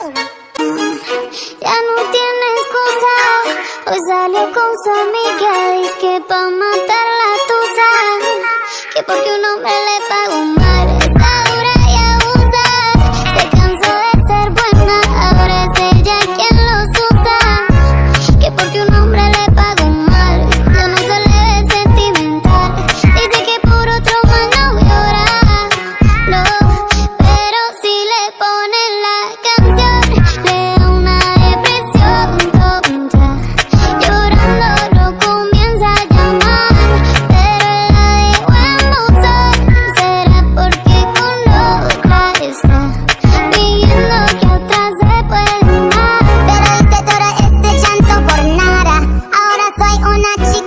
Ya no tienes cosa, hoy salió con su amiga, dice que pa' matar la tusa, que porque un hombre le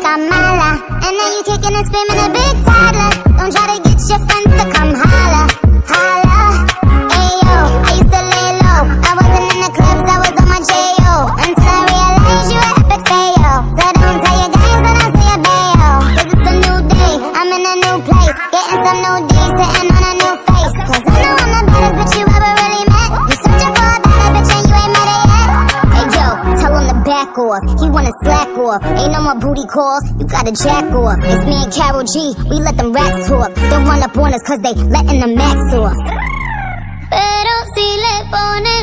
like I'm Mala And then you kicking and screaming a big toddler. Don't try to get your friends to back off. He wanna slack off. Ain't no more booty calls, you gotta jack off. It's me and Karol G, we let them rats talk. Don't run up on us cause they letting the max off. Pero si le ponen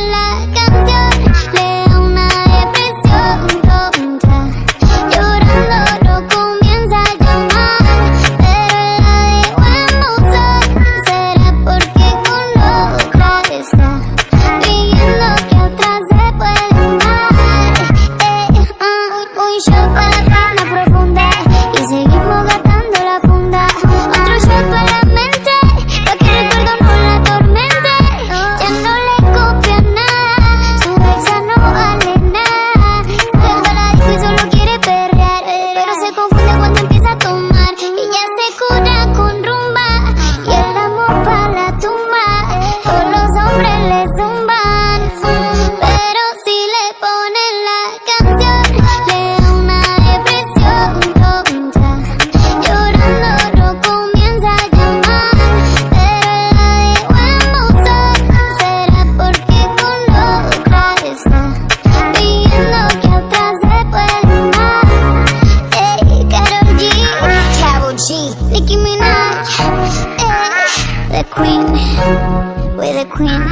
queen.